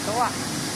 Các!